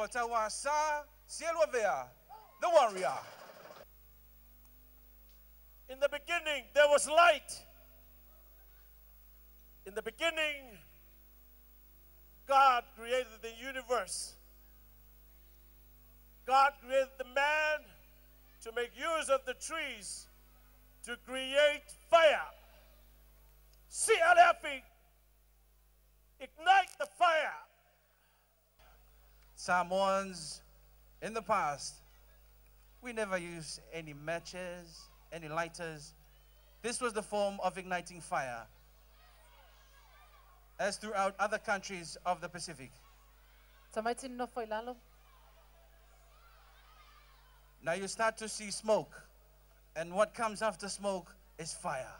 for Tawasa Sielwavea, the warrior. In the beginning, there was light. In the beginning, God created the universe. God created the man to make use of the trees to create fire. CLF, ignite the fire. Samoans in the past, we never used any matches, any lighters. This was the form of igniting fire, as throughout other countries of the Pacific. Tsamaitin no fo ilalo. Now you start to see smoke, and what comes after smoke is fire.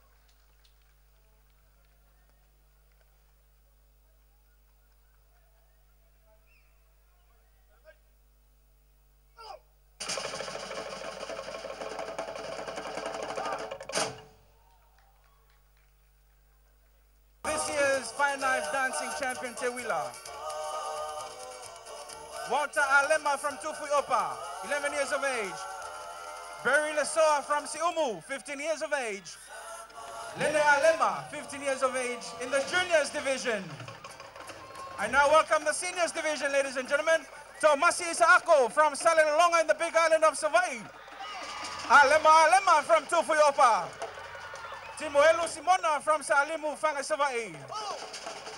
Walter Alema from Tufu Opa, 11 years of age. Barry Lesoa from Siumu, 15 years of age. Lele Alema, 15 years of age, in the juniors division. I now welcome the seniors division, ladies and gentlemen. Tomasi Isaako from Salilonga in the big island of Savai. Alema Alema from Tufu Opa. Timoelu Simona from Salimu Fanga Savai.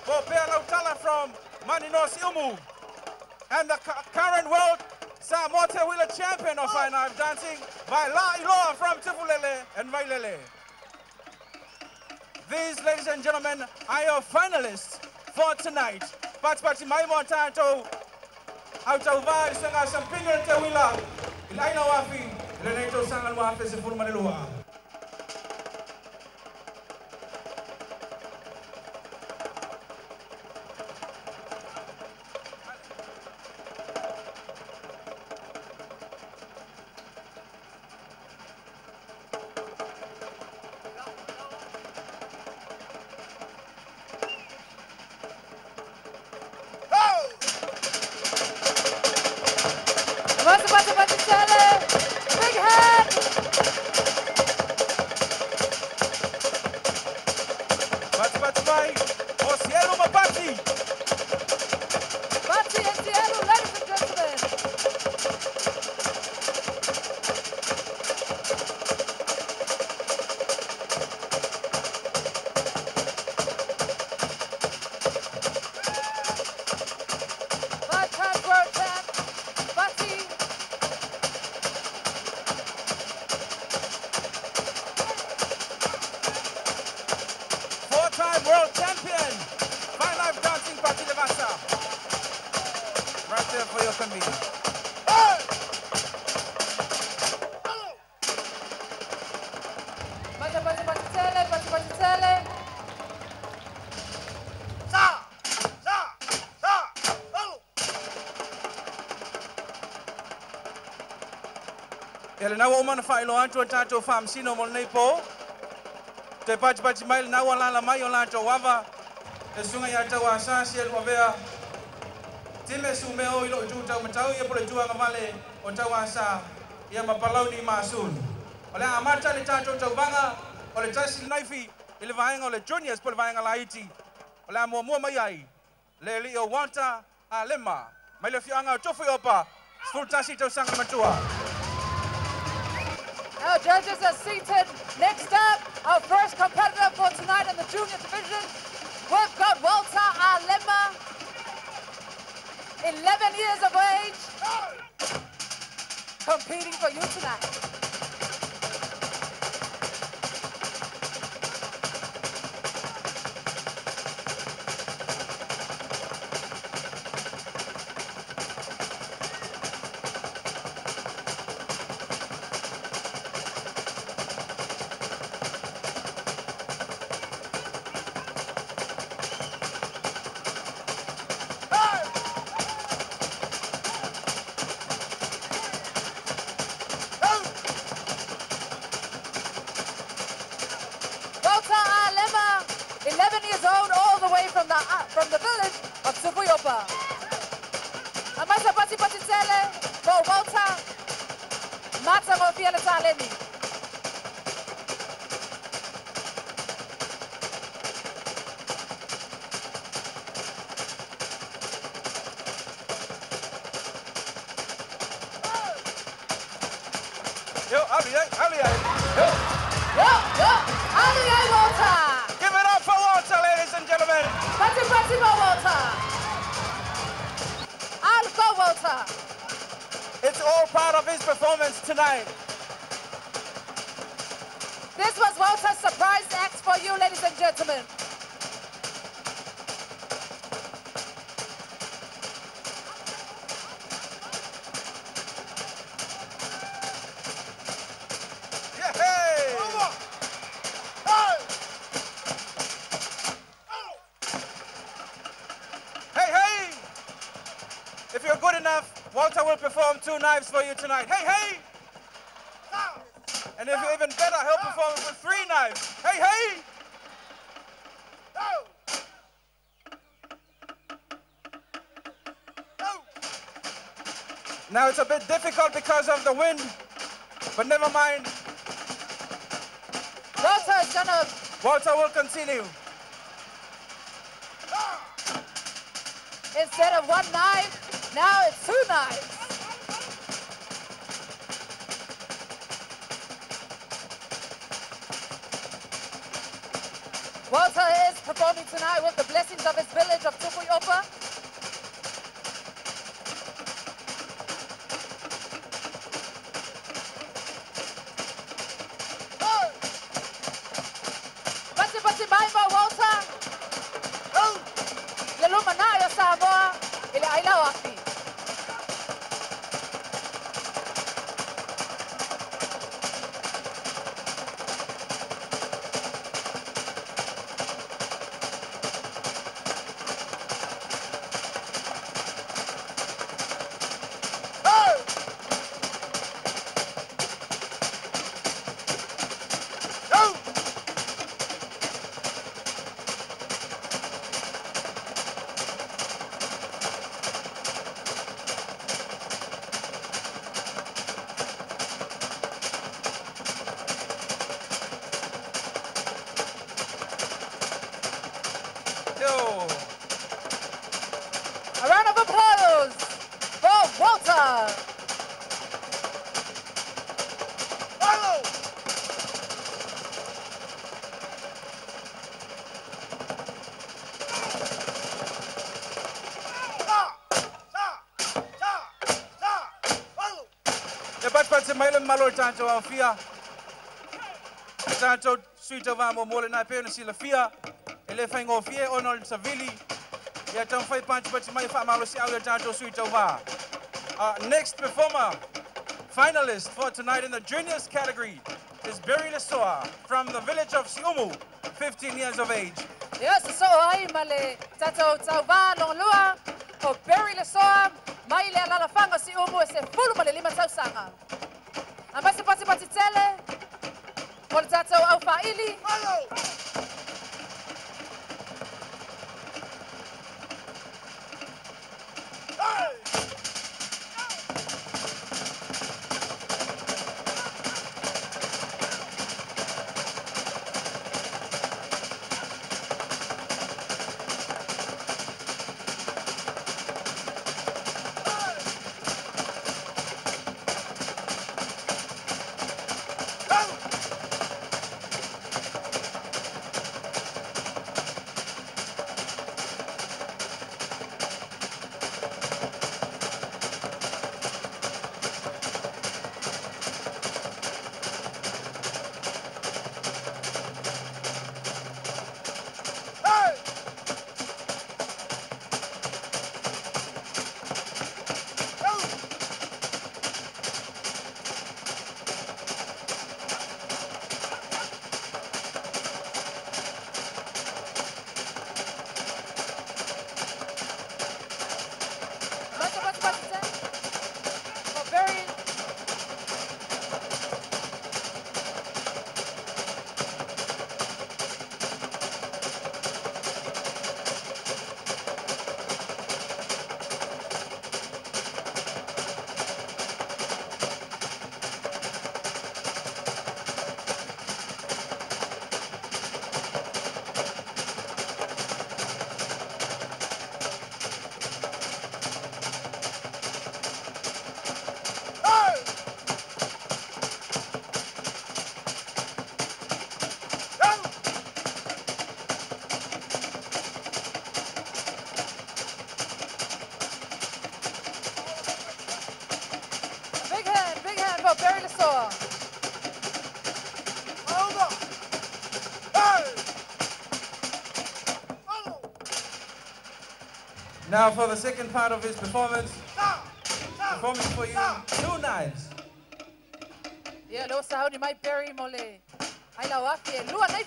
Bopea Lautala from Manino Siumu and the current world Samoa Wheeler champion of fine knife dancing, Vaila Iloa from Tifulele and Vailele. These, ladies and gentlemen, are your finalists for tonight. Patipati Maimo Tanto, Autauva, Sanga Sampinga Teuila, Ilaina Wafi, Leneto Sangan Wafi, Sifur Manilua. Ele na woman failo anto tato fam sino mol nei po. Te pati pati mail na wala la mai ola to wava. E sunga ya tawa sasi el wavea. Time sume o ilo tu tau matau ia pole tua ngamale o tawa sa ia mapalau ni masun. Ole amata le tato tau vanga. Ole tasi naifi ile vaenga ole juniors pole vaenga la iti. Ole amo mua mai ai. Le li o wanta a lema. Mai le fianga o tofu opa. Full tasi tau sanga matua. Our judges are seated. Next up, our first competitor for tonight in the junior division. We've got Walter Alema, 11 years of age, competing for you tonight. Go Walter. It's all part of his performance tonight. This was Walter's surprise act for you, ladies and gentlemen. If you're good enough, Walter will perform two knives for you tonight. Hey, hey! Difficult because of the wind, but never mind. Walter is gonna Walter will continue. Instead of one knife, now it's two knives. Walter is performing tonight with the blessings of his village of Tupuyopa. For Walter. Ya malo tanto au fia. Tanto suita va mo mole na pe na sila fia. Ele fa ngo onol sa vili. Ya tan fai panch pat mai fa malo si au tanto suita va. Uh, next performer, finalist for tonight in the juniors category is Berry Lesoa from the village of Siumu, 15 years of age. Yes, so ai male tato tauva long lua. O Barry Lesoa mai le ala fanga si umu e se fulu male lima tau sanga. Amba pati pati tele. O tato au faili Barry Lasoa. Over. Hey. Oh. Now for the second part of his performance, performing for you two knives. Ia lo sa ni mai Barry mo le. Ai la wa ke lua nai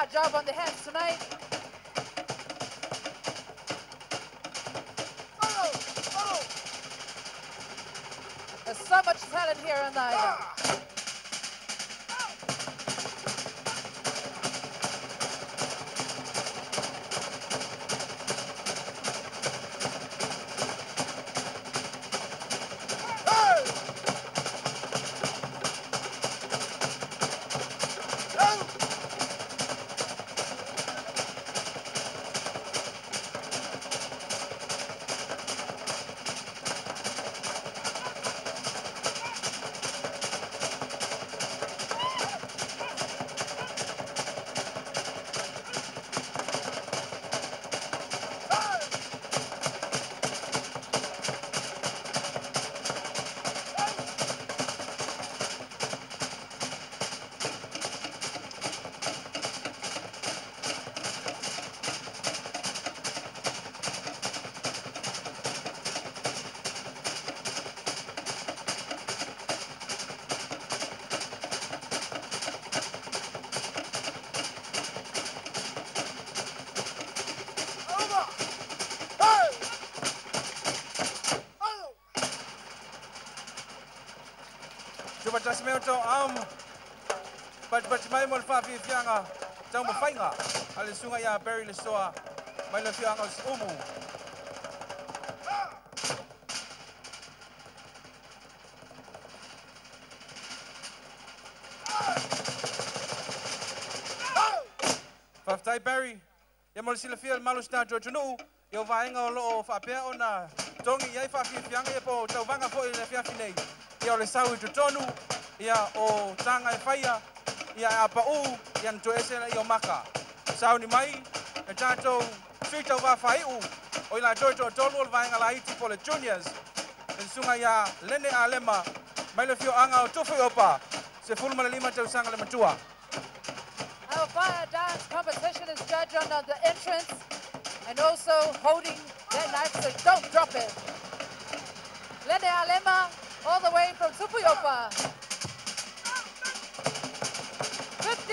hard job on the hands tonight. Oh. Oh. There's so much talent here on the. But mai mo fa fi fianga. Tau mo fainga. Ale sunga ya Barry Lesoa. Mai le fianga os umu. Oh. Faftai Barry. Ya mo sila fiel malus na George nu. Yo vainga o lo fa pe ona. Tongi yai fa fi fianga po tau vanga fo le. Ia. Ia o tanga e faia. Ia a pa u. Ia nto ese na i o maka. Sau ni mai. E tatou sui tau va fai u. O ila jojo tonu o le vainga la iti po le juniors. E sunga ia lene a lema. Mai le fio anga o tufu i opa. Se fulma le lima tau sanga le matua. Our fire dance competition is judged on the entrance and also holding that knife, so don't drop it. Lene Alema, all the way from Tupuyopa.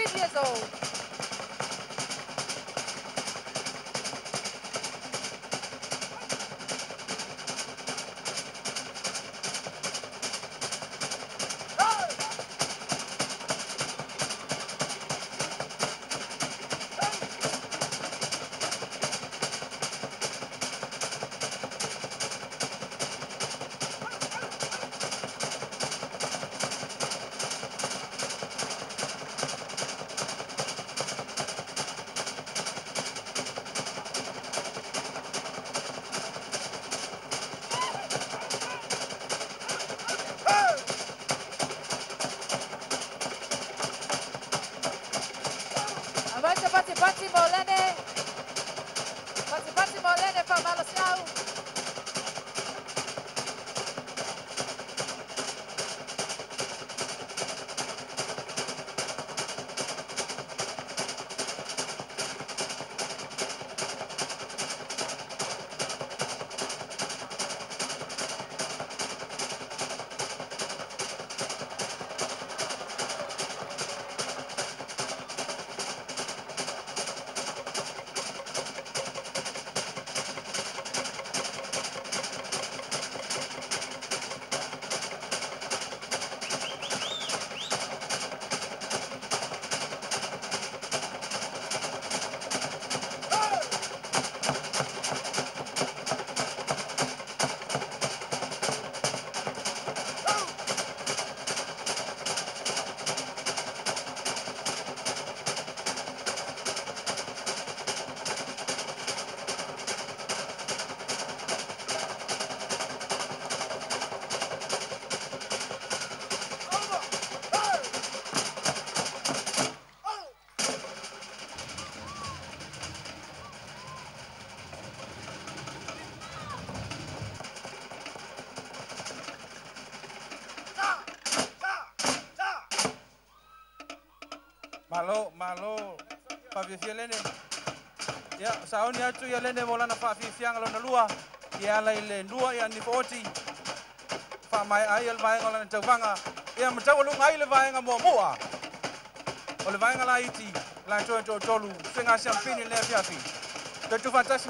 15 years old. Pawhiawhia lene. Ia, sa oni atu ia lene mo lana whawhiawhianga lona lua. Ia lai le nua ia ni fōti. Wha mai ai al vaenga lana taupanga. Ia matau lunga ai le vaenga mua mua. O le vaenga la iti, le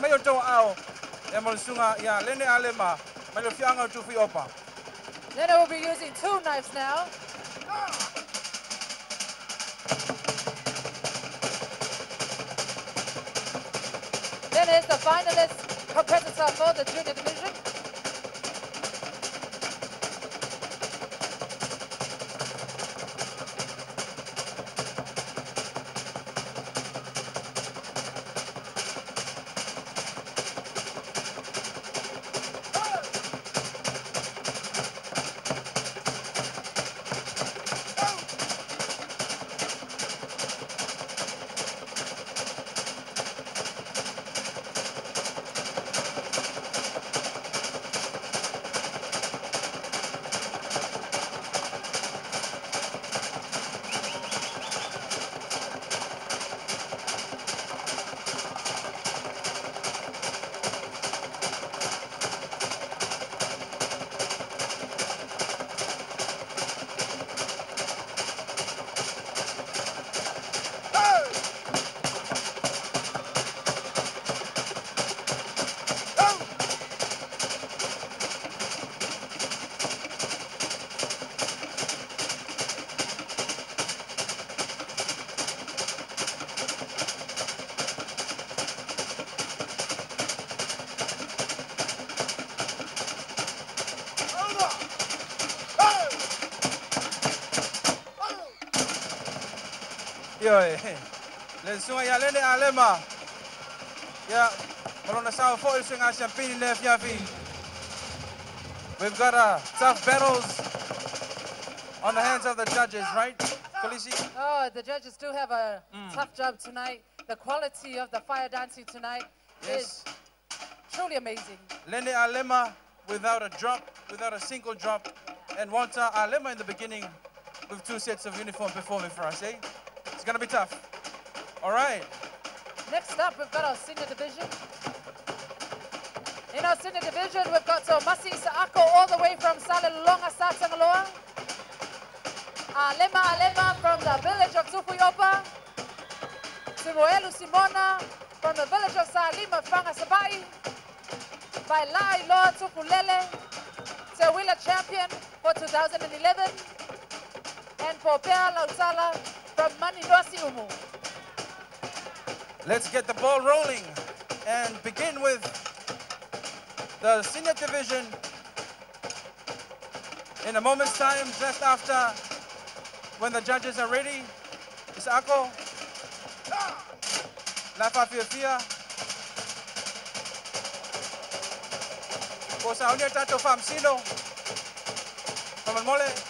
mai o toa ao, ia mo le sunga ia lene alema, mai le fianga o tufi opa. Lena will be using two knives now. Ah! Lena is the finalist competitor for the junior division. Yo. Le sunga ia lene alema. Ia, malona sao fo i sunga siampini le fiafi. We've got uh, tough battles on the hands of the judges, right, Khaleesi? Oh, the judges do have a tough job tonight. The quality of the fire dancing tonight Yes. is truly amazing. Lene Alema without a drop, without a single drop. And Walter Alema in the beginning with two sets of uniform performing for us, eh? It's gonna be tough. All right. Next up, we've got our senior division. In our senior division, we've got Tomasi Saako all the way from Salelonga, Satangaloa. Alema ah, Alema from the village of Tupuyopa. Simuelu Simona from the village of Salima, Fangasabai. Bailai Loa Tupulele, Teuila champion for 2011. And Popea Lautala. Let's get the ball rolling and begin with the senior division in a moment's time, just after when the judges are ready. Isako, Lafa Fiafia, Posaunia Tato Famsino, Mole.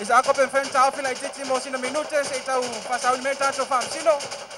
Isako enfrenta ao fila ititimo sino minutes, itau Pasaunia Tato Famsino. Yeah.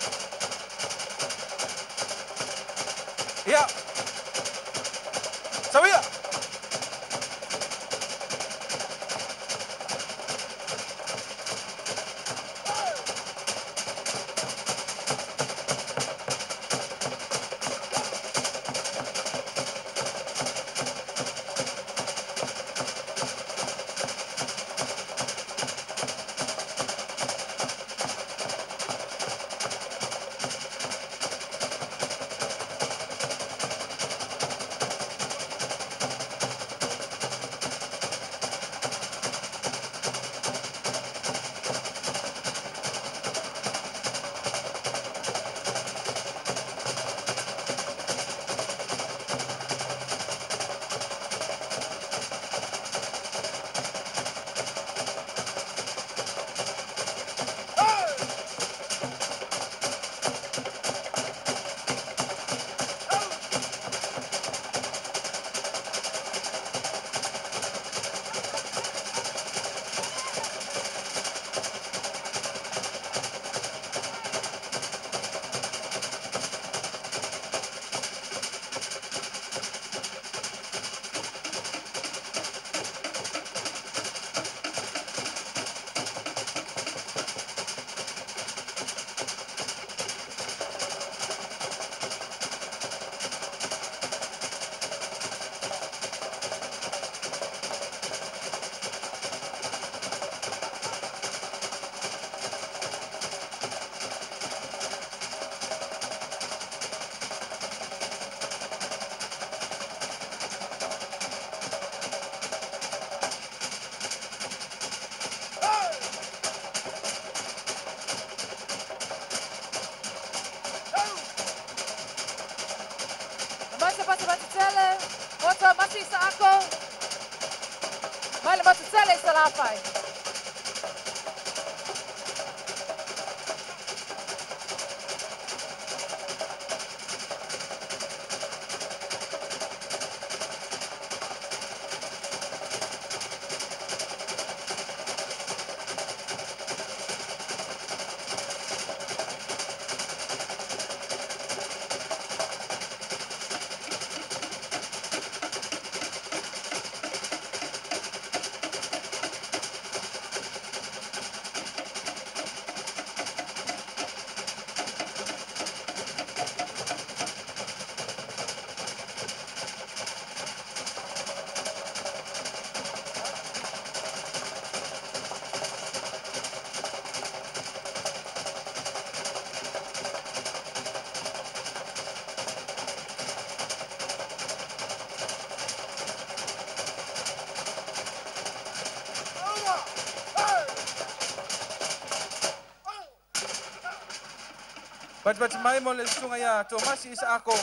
But but mai mo le sunga ya to masi sa ako.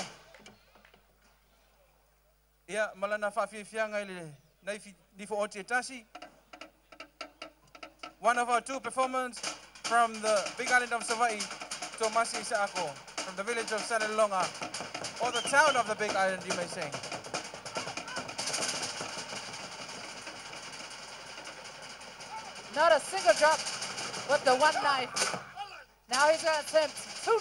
Ia malana fa fi ile na di fo. One of our two performers from the big island of Savai, Tomasi Saako, from the village of Sanelonga, or the town of the big island, you may say. Not a single drop, but the one knife. Now he's going to attempt two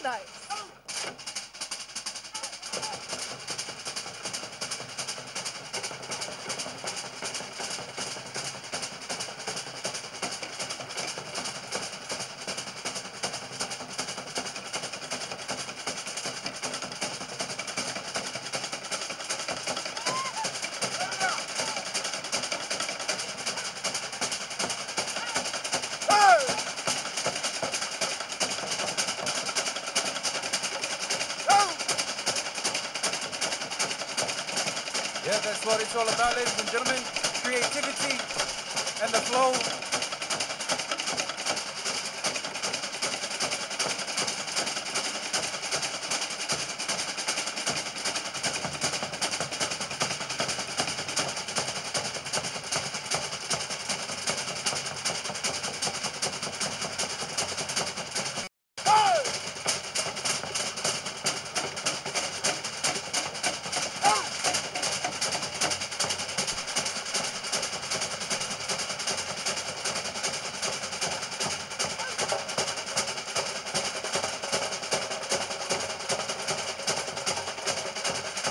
it's all about, ladies and gentlemen. Creativity and the flow.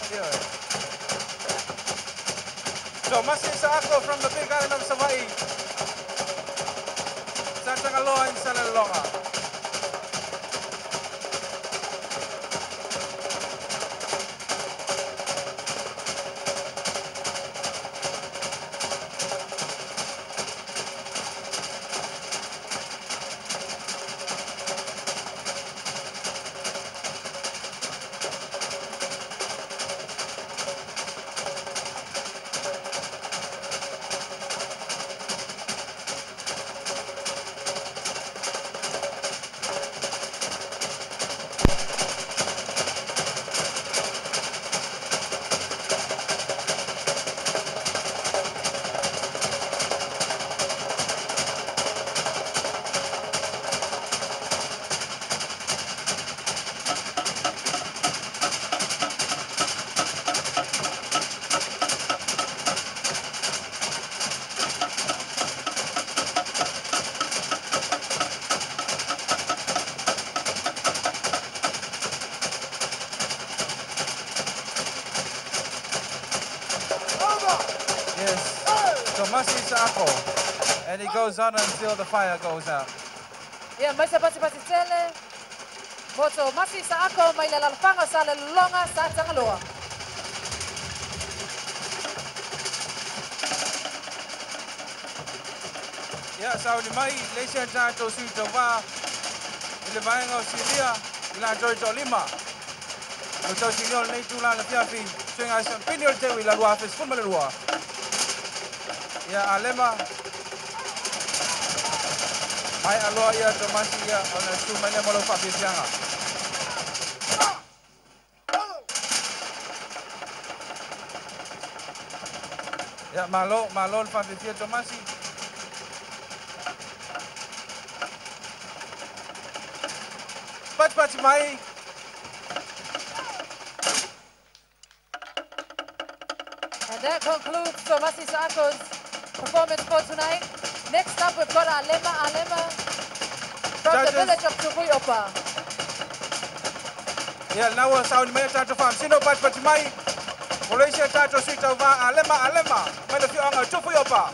Yeah. So, Masi Saako from the big island of Savai. Sa Tangaloa and Sanalonga. Goes on until the fire goes out. Ia mai sa pasi pasi tele. Moto masi sa ako mai le lalapanga sa le longa sa Tangaloa. Ya, sa ni mai le sia ta to su to va. Ile vai ngau si lia, ila to to lima. Lo to si yo nei tu la la pia fi. Swenga sa pinio te wi la lua fes fun male lua. Alema. Ai aloa ia to masi ia ona su mane mo lo fa fi sianga. Ya malo, malo whawhewhia Tomasi. Pati pati mai. And that concludes Tomasi Sako's performance for tonight. Next up, we've got Alema Alema from the village of Tupui Opa. Ya nawa sauni mai tato fam. Sino pati pati mai. Malaysia tato sui tau va alema alema. Mai tupu yopa.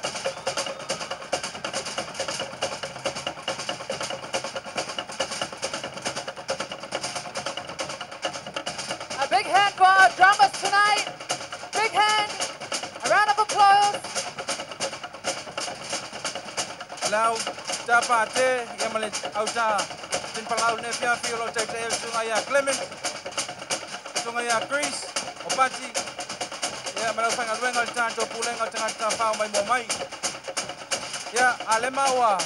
A big hand for our drummers tonight. Big hand. Lau ta pa te ya male au ta tin palau ne pia ya Clement. Ya Chris. O pati. Ya tato pulenga tanga ta fa mai mo mai. Ya alema wa.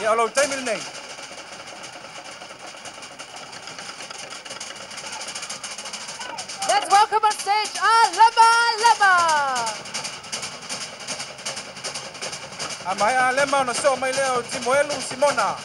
Ya lo. Let's welcome on stage Alema Alema. A mai alema no so mai leo Timoelu Simona.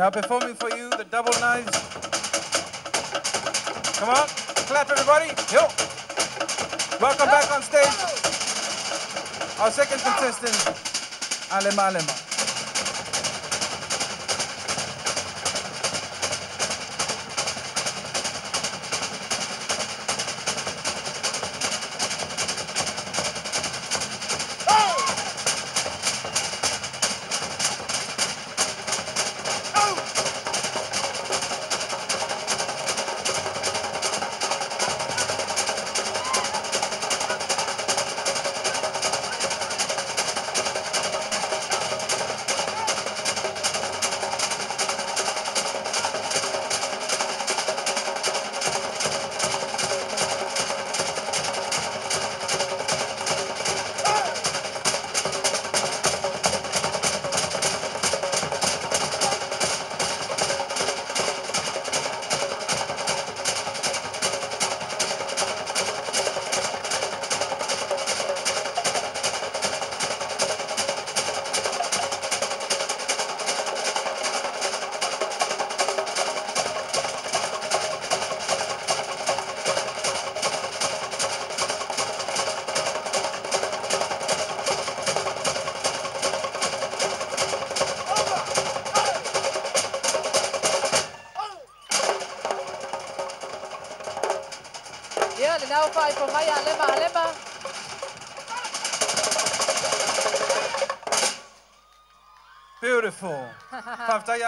Now performing for you the double knives. Come on, clap everybody. Yo. Welcome back on stage. Our second contestant, Alema Alema.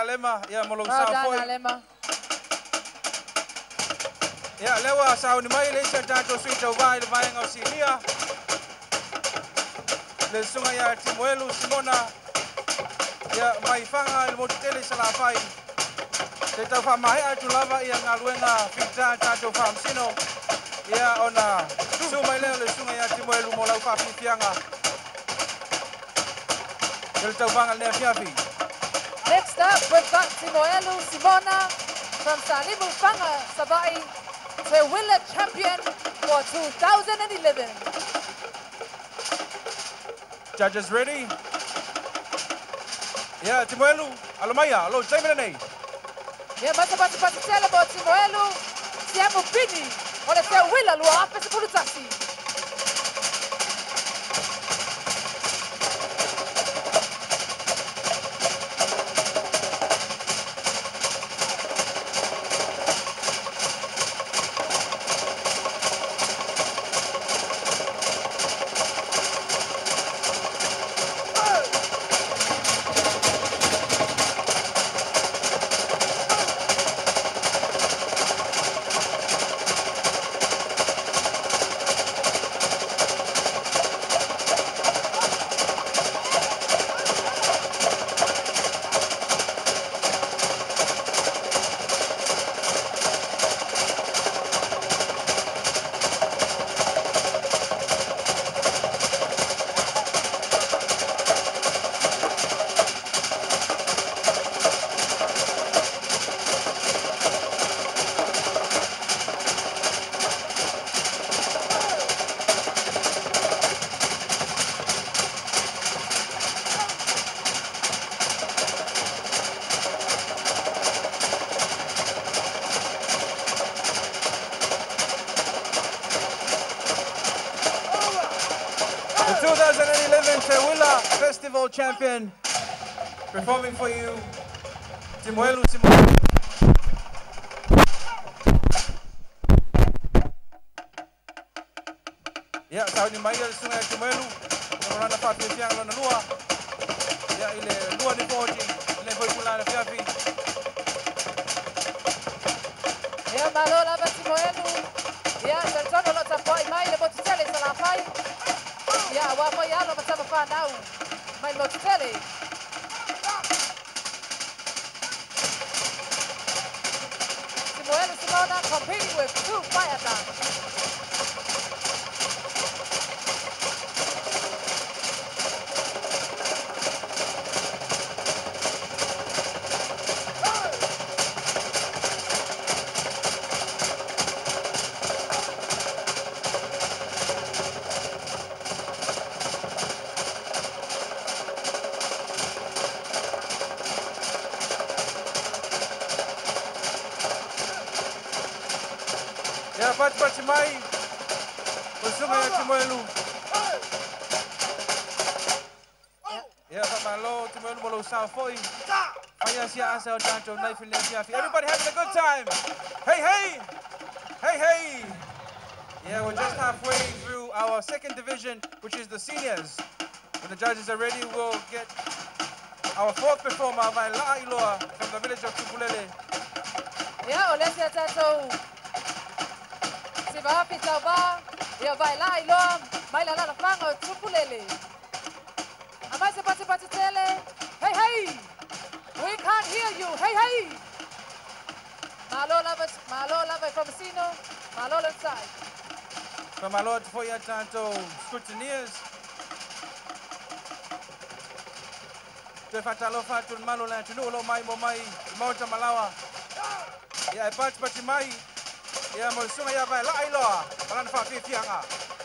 Alema, ya molong Well sa foi. Alema. Ia lewa sa ni mai le sa tato sui tau vai le vai ngau sinia. Le sunga ia Timoelu Simona. Ia mai fanga le motele sa la fai. Te tau fa mai atu lava ia ngā luenga whita fam sino. Ia ona su mai leo le sunga ia Timoelu mo lau whawhiwhianga. Ele tau wanga le. Next up, we've got Timoelu Simona from Salimu Fanga Sabai, Teuila champion for 2011. Judges ready? Ia Timoelu, alomaya, alo taimina nei. Ia masa pati tele mo Timoelu, siamo pini, ole Teuila lua ape se pulutasi. Festival champion performing for you, Timoelu Simona. Ya, sa ni mai le sunga Timoelu, na na fa fi fiang na lua. Ya ile lua ni poti, le foi kula na fiafi. Ia malo lava Timoelu, ia sertono lo tapoi mai le motitele sa la fai. Ia wa mo lo matama fa nau, mai motitele. Timoelu Simona competing with two fire dance. O sunga ya Timoelu. Ya, pa malo Timoelu mo lo sa foi. Aya siya asa o tanto knife in fiafi. Everybody having a good time. Hey, hey. Hey, hey. Yeah, we're just halfway through our second division, which is the seniors. When the judges are ready, we'll get our fourth performer, Vaila Iloa, from the village of Tupulele. Ia o lesi tatou. I loa, mai la la fanga o tupulele. A mai se pati pati tele. Hey hey. We can't hear you. Hey hey. Malo lava, malo lava from Sino, malo inside. From Lord for your tanto scrutineers. Te fatalo fatu malo la tunu lo mai mo mai mauta malawa. Ya pat pat mai. Ya mo sunga ya vai la ai lo. Ala na fa.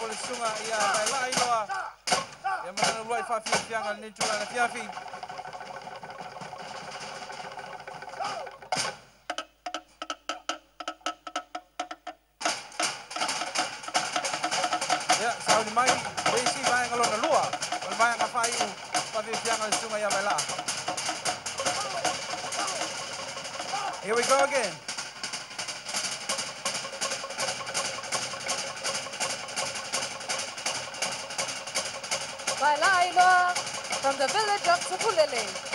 Mo le sunga ia mai loa. Ia luai fianga ni tu la fiafi. Ni mai, na lua. Fa fianga sunga ia mai la. Here we go again. Bailailo from the village of Tupulele.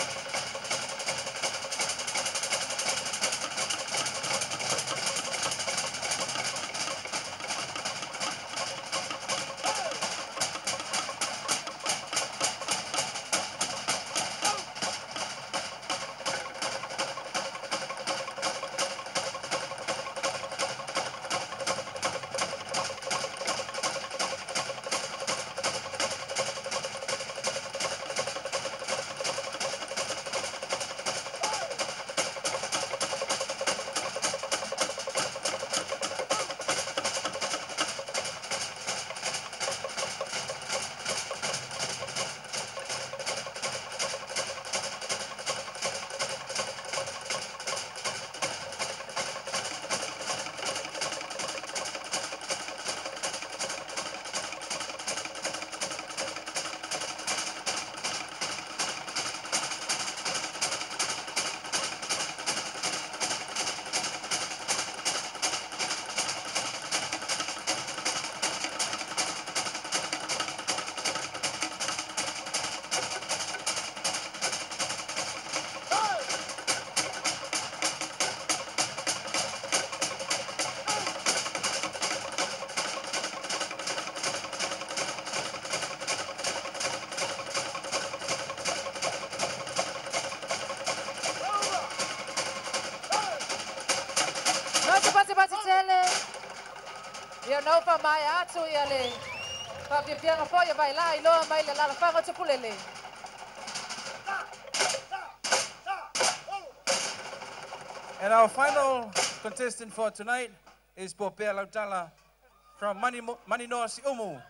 Mai ah, atu ia le. Ia vai lo mai le la la. And our final contestant for tonight is Popea Lautala from Manino- Maninoa Siumu.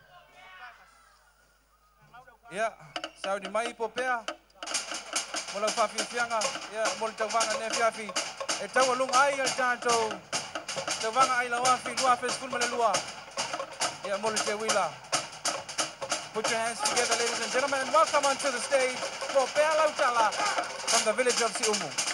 Yeah, Saudi Mai Popea. Mola fafi fianga, yeah, mola tawanga ne fiafi. E tawa ai al tanto. Tawanga ai la wafi, lua fes wila. Put your hands together, ladies and gentlemen, and welcome onto the stage for Popea Lautala from the village of Siumu.